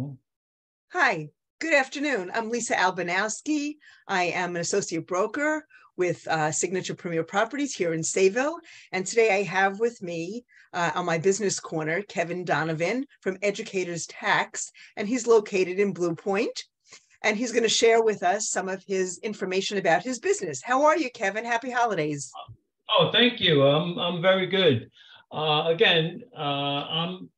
Cool. Hi, good afternoon. I'm Lisa Albinowski. I am an associate broker with uh, Signature Premier Properties here in Sayville. And today I have with me uh, on my business corner, Kevin Donovan from Educators Tax, and he's located in Blue Point. And he's going to share with us some of his information about his business. How are you, Kevin? Happy holidays. Oh, thank you. I'm, I'm very good. Uh, again, uh, I'm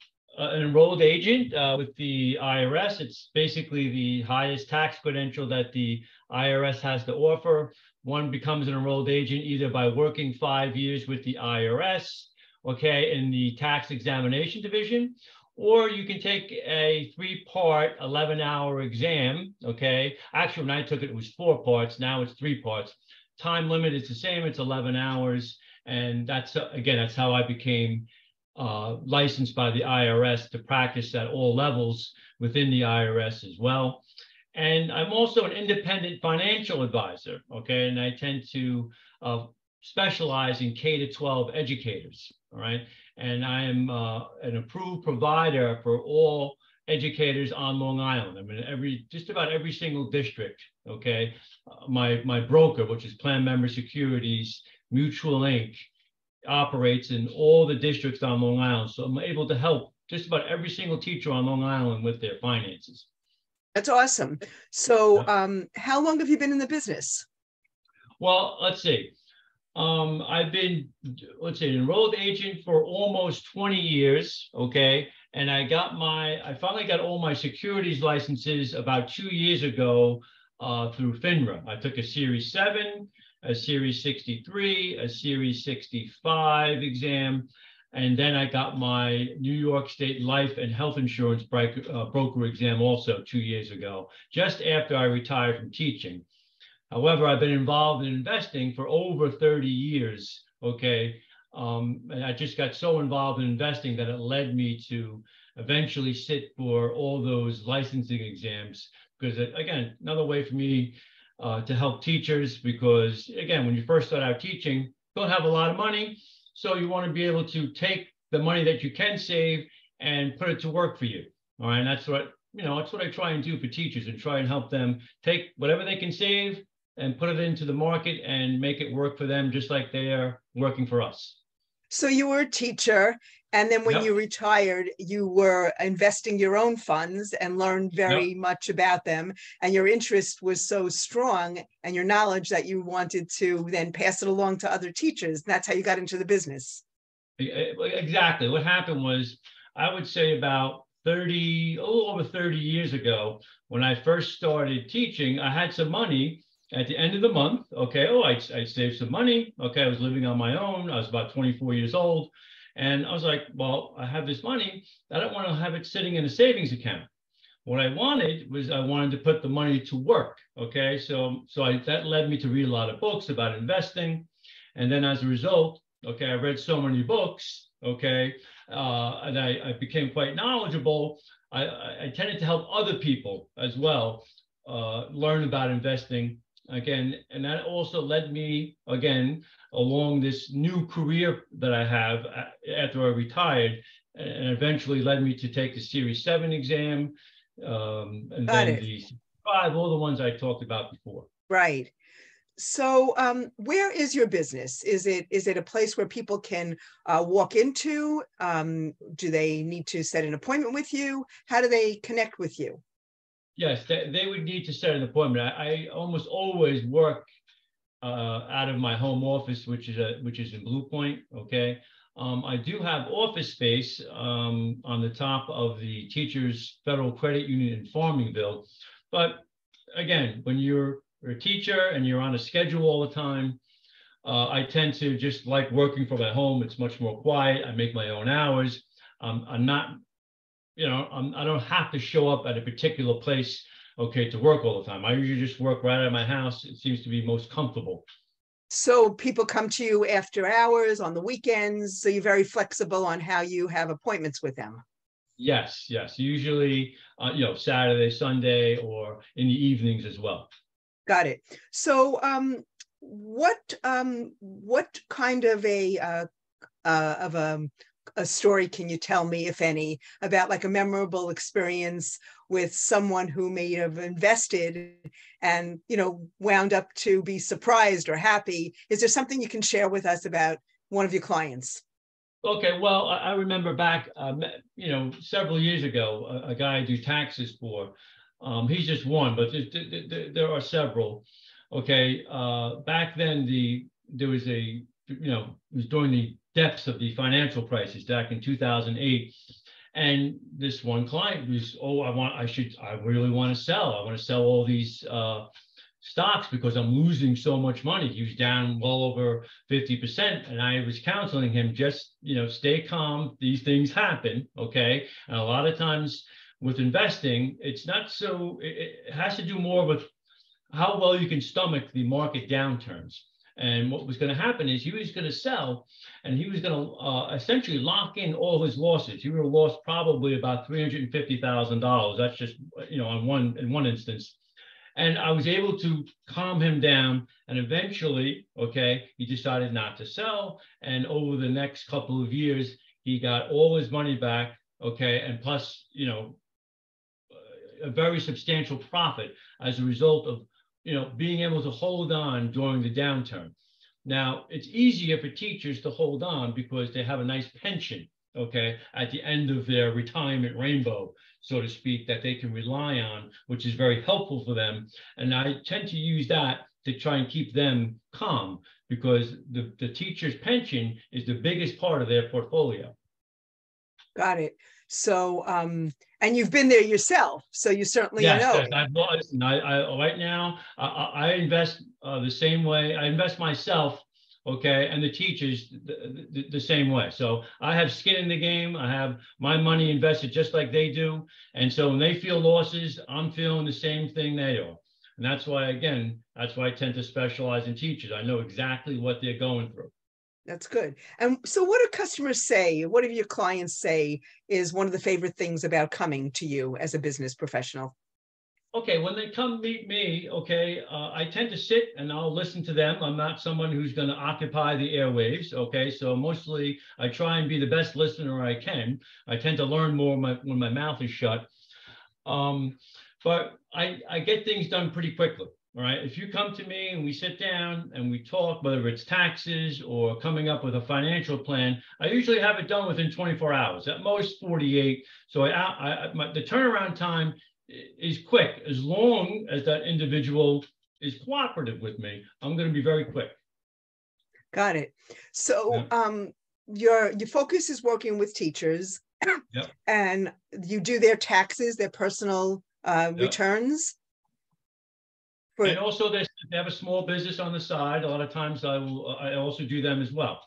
an enrolled agent uh, with the IRS. It's basically the highest tax credential that the IRS has to offer. One becomes an enrolled agent either by working five years with the IRS, okay, in the tax examination division, or you can take a three-part 11-hour exam, okay? Actually, when I took it, it was four parts. Now it's three parts. Time limit is the same. It's 11 hours. And that's, uh, again, that's how I became uh, licensed by the IRS to practice at all levels within the IRS as well. And I'm also an independent financial advisor, okay? And I tend to uh, specialize in K to 12 educators, all right? And I am uh, an approved provider for all educators on Long Island. I mean, every just about every single district, okay? Uh, my, my broker, which is PlanMember Securities, Mutual Inc., operates in all the districts on Long Island. So I'm able to help just about every single teacher on Long Island with their finances. That's awesome. So, um, how long have you been in the business? Well, let's see. Um, I've been, let's say, enrolled agent for almost 20 years. Okay. And I got my, I finally got all my securities licenses about two years ago uh, through FINRA. I took a Series 7 a Series 63, a Series 65 exam, and then I got my New York State life and health insurance uh, broker exam also two years ago, just after I retired from teaching. However, I've been involved in investing for over 30 years. Okay. Um, and I just got so involved in investing that it led me to eventually sit for all those licensing exams. Because, again, another way for me uh, to help teachers because again, when you first start out teaching, don't have a lot of money. So you want to be able to take the money that you can save and put it to work for you. All right. And that's what, you know, that's what I try and do for teachers and try and help them take whatever they can save and put it into the market and make it work for them just like they are working for us. So you were a teacher, and then when yep. you retired, you were investing your own funds and learned very yep. much about them. And your interest was so strong and your knowledge that you wanted to then pass it along to other teachers. And that's how you got into the business. Exactly. What happened was, I would say about 30, a little over 30 years ago, when I first started teaching, I had some money at the end of the month, okay, oh, I, I saved some money. Okay, I was living on my own. I was about 24 years old. And I was like, well, I have this money. I don't want to have it sitting in a savings account. What I wanted was I wanted to put the money to work. Okay, so so I, that led me to read a lot of books about investing, and then as a result, okay, I read so many books. Okay, uh, and I, I became quite knowledgeable. I, I tended to help other people as well uh, learn about investing again, and that also led me again along this new career that I have after I retired, and eventually led me to take the Series Seven exam, um, and Got then it. the five, all the ones I talked about before. Right. So, um, where is your business? Is it is it a place where people can uh, walk into? Um, do they need to set an appointment with you? How do they connect with you? Yes, they, they would need to set an appointment. I, I almost always work uh, out of my home office, which is a which is in Blue Point. Okay, um, I do have office space um, on the top of the Teachers Federal Credit Union in Farmingville, but again, when you're you're a teacher and you're on a schedule all the time, uh, I tend to just like working from at home. It's much more quiet. I make my own hours. Um, I'm not you know, I'm, I do not have to show up at a particular place, okay, to work all the time. I usually just work right out of my house. It seems to be most comfortable. So people come to you after hours on the weekends. So you're very flexible on how you have appointments with them. Yes, yes. Usually, uh, you know, Saturday, Sunday, or in the evenings as well. Got it. So, um, what um, what kind of a uh, uh, of a a story can you tell me, if any, about like a memorable experience with someone who may have invested and you know wound up to be surprised or happy? Is there something you can share with us about one of your clients? Okay, well, I remember back, um, you know, several years ago, a, a, guy I do taxes for. Um, he's just one, but there, there, there are several. Okay, uh, back then the there was a you know it was during the depths of the financial crisis back in 2008, and this one client was, oh, I want, I should, I really want to sell. I want to sell all these uh, stocks because I'm losing so much money. He was down well over 50%. And I was counseling him just, you know, stay calm. These things happen. Okay. And a lot of times with investing, it's not so, it, it has to do more with how well you can stomach the market downturns. And what was going to happen is he was going to sell and he was going to uh, essentially lock in all his losses. He would have lost probably about $350,000. That's just, you know, on one, in one instance. And I was able to calm him down. And eventually, okay, he decided not to sell. And over the next couple of years, he got all his money back. Okay. And plus, you know, a very substantial profit as a result of, you know, being able to hold on during the downturn. Now, it's easier for teachers to hold on because they have a nice pension, okay, at the end of their retirement rainbow so to speak, that they can rely on, which is very helpful for them. And I tend to use that to try and keep them calm because the, the teacher's pension is the biggest part of their portfolio. Got it. So, um, and you've been there yourself, so you certainly yes, know. Yes, I've, listen, I, I, right now, I, I invest uh, the same way. I invest myself okay, and the teachers the, the, the, same way. So I have skin in the game. I have my money invested just like they do. And so when they feel losses, I'm feeling the same thing they are. And that's why, again, that's why I tend to specialize in teachers. I know exactly what they're going through. That's good. And so, what do customers say? What do your clients say is one of the favorite things about coming to you as a business professional? okay, when they come meet me, okay, uh, I tend to sit and I'll listen to them. I'm not someone who's going to occupy the airwaves. Okay, so mostly I try and be the best listener I can. I tend to learn more my, when my mouth is shut. Um, but I, I get things done pretty quickly. All right. If you come to me and we sit down and we talk, whether it's taxes or coming up with a financial plan, I usually have it done within 24 hours, at most 48. So I, I my, the turnaround time is quick. As long as that individual is cooperative with me, I'm going to be very quick. Got it. So yeah. um, your your focus is working with teachers, yep. and you do their taxes, their personal uh, yep. returns. For... And also, they have a small business on the side. A lot of times, I will. I also do them as well.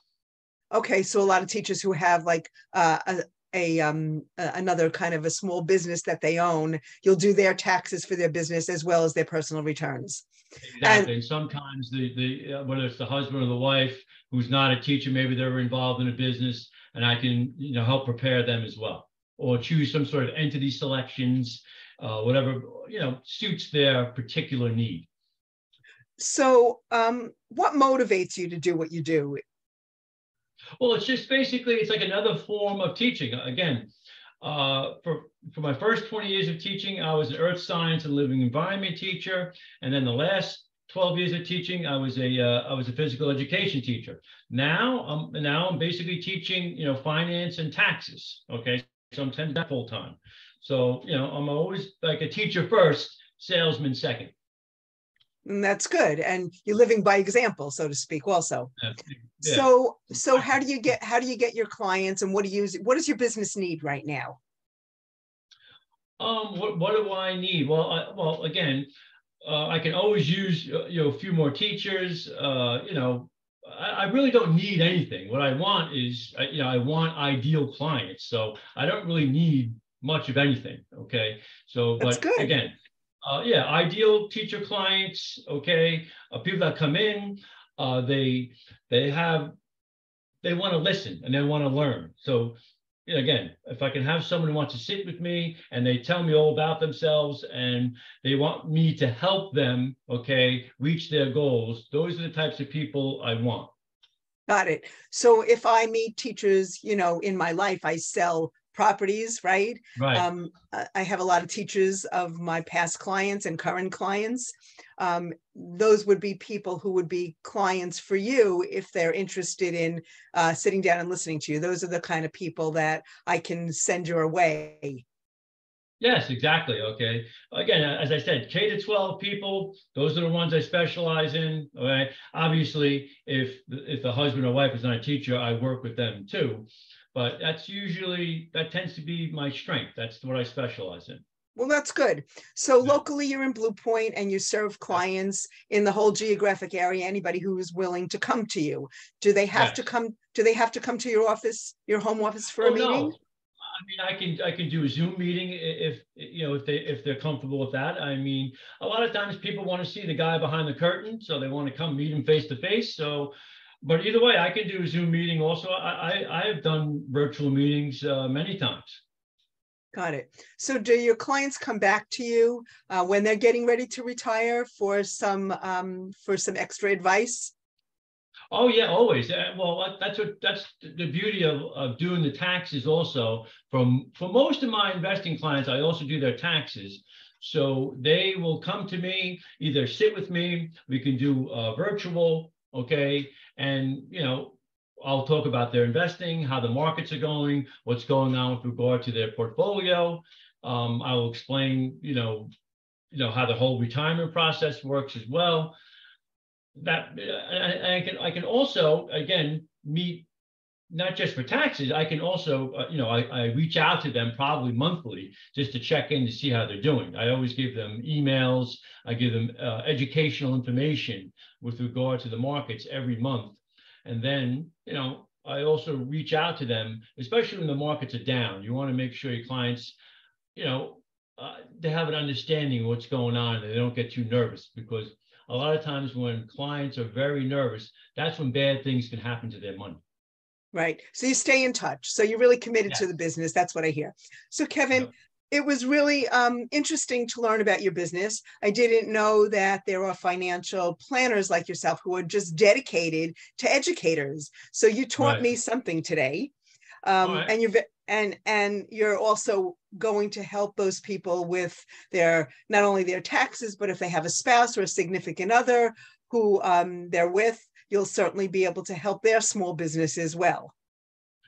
Okay, so a lot of teachers who have like uh, a, a um another kind of a small business that they own you'll do their taxes for their business as well as their personal returns exactly and, and sometimes the the uh, whether it's the husband or the wife who's not a teacher maybe they're involved in a business and i can you know help prepare them as well or choose some sort of entity selections uh, whatever you know suits their particular need so um, what motivates you to do what you do well, it's just basically it's like another form of teaching. Again, uh, for for my first 20 years of teaching, I was an earth science and living environment teacher, and then the last 12 years of teaching, I was a uh, I was a physical education teacher. Now I'm now I'm basically teaching you know finance and taxes. Okay, so I'm teaching that full time. So you know I'm always like a teacher first, salesman second. And that's good. And you're living by example, so to speak, also. Yeah. Yeah. So so how do you get how do you get your clients and what do you what does your business need right now? Um, what, what do I need? Well, I, well, again, uh, I can always use uh, you know a few more teachers. Uh, you know, I, I, really don't need anything. What I want is you know I want ideal clients. So I don't really need much of anything. Okay, so but good. again, uh, yeah, ideal teacher clients, okay, uh, people that come in, uh, they they have they want to listen and they want to learn. So you know, again, if I can have someone who wants to sit with me and they tell me all about themselves and they want me to help them, okay, reach their goals, those are the types of people I want. Got it. So if I meet teachers, you know, in my life, I sell properties, right? Right. Um, I have a lot of teachers of my past clients and current clients. Um, those would be people who would be clients for you if they're interested in uh, sitting down and listening to you. Those are the kind of people that I can send your way. Yes, exactly. Okay. Again, as I said, K to 12 people, those are the ones I specialize in. Okay. Obviously, if if the husband or wife is not a teacher, I work with them too. But that's usually that tends to be my strength. That's what I specialize in. Well, that's good. So Yeah. locally, you're in Blue Point and you serve clients in the whole geographic area, anybody who is willing to come to you. Do they have to come, do they have to come to your office, your home office for a Oh, meeting? no. I mean, I can I can do a Zoom meeting if you know if they if they're comfortable with that. I mean, a lot of times people want to see the guy behind the curtain, so they want to come meet him face to face. So, but either way, I can do a Zoom meeting. Also, I I, I have done virtual meetings uh, many times. Got it. So do your clients come back to you uh, when they're getting ready to retire for some, um, for some extra advice? Oh yeah, always. Uh, well, that's what that's the beauty of of doing the taxes. Also, from for most of my investing clients, I also do their taxes. So they will come to me, either sit with me. We can do uh, virtual, okay, and you know. I'll talk about their investing, how the markets are going, what's going on with regard to their portfolio. Um, I will explain, you know, you know how the whole retirement process works as well that I, I can I can also again meet not just for taxes. I can also uh, you know I, I reach out to them probably monthly just to check in to see how they're doing. I always give them emails. I give them uh, educational information with regard to the markets every month, and then you know I also reach out to them, especially when the markets are down. You want to make sure your clients, you know, uh, they have an understanding of what's going on and they don't get too nervous because a lot of times when clients are very nervous, that's when bad things can happen to their money. Right. So you stay in touch. So you're really committed to the business. That's what I hear. So Kevin, Yeah. it was really um, interesting to learn about your business. I didn't know that there are financial planners like yourself who are just dedicated to educators. So you taught Right. me something today. Um, Alright. and you're and and you're also going to help those people with their not only their taxes, but if they have a spouse or a significant other who um, they're with, you'll certainly be able to help their small business as well.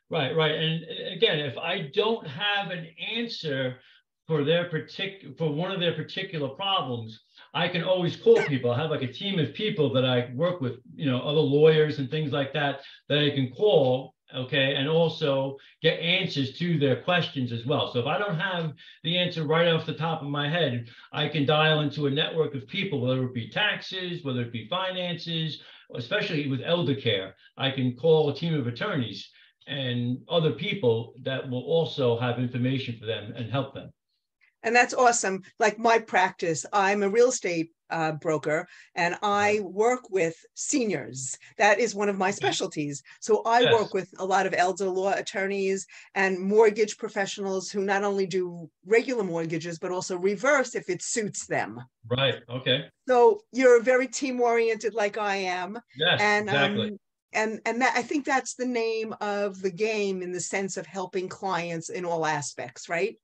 Right, right. And uh, again, if I don't have an answer for their particular for one of their particular problems, I can always call people. I have like a team of people that I work with, you know, other lawyers and things like that that I can call, okay, and also get answers to their questions as well. So if I don't have the answer right off the top of my head, I can dial into a network of people, whether it be taxes, whether it be finances, especially with elder care. I can call a team of attorneys and other people that will also have information for them and help them. And that's awesome. Like my practice, I'm a real estate uh, broker and I work with seniors. That is one of my specialties. So I Yes. work with a lot of elder law attorneys and mortgage professionals who not only do regular mortgages, but also reverse if it suits them. Right. Okay. So you're very team oriented like I am. Yes. and exactly. um, and and that I think that's the name of the game in the sense of helping clients in all aspects, right?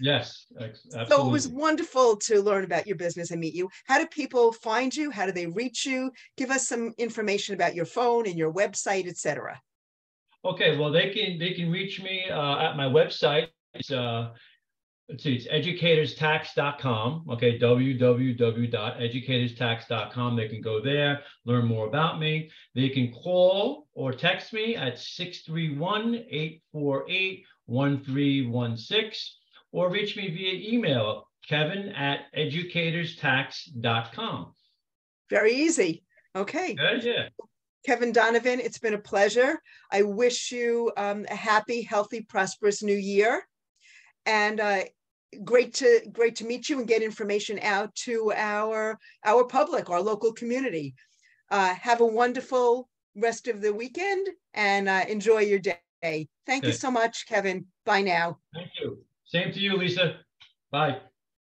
Yes. ex- So it was wonderful to learn about your business and meet you. How do people find you? How do they reach you? Give us some information about your phone and your website, etc. Okay. Well, they can they can reach me uh, at my website. It's uh, let's see, it's educatorstax.com. Okay, www.educatorstax.com. They can go there, learn more about me. They can call or text me at 631-848-1316 or reach me via email, kevin at educatorstax.com. Very easy. Okay. Good, yeah. Kevin Donovan, it's been a pleasure. I wish you um, a happy, healthy, prosperous new year. And uh, great to great to meet you and get information out to our our public, our local community. Uh, have a wonderful rest of the weekend and uh, enjoy your day. Thank you so much, Kevin. Bye now. Thank you. Same to you, Lisa. Bye.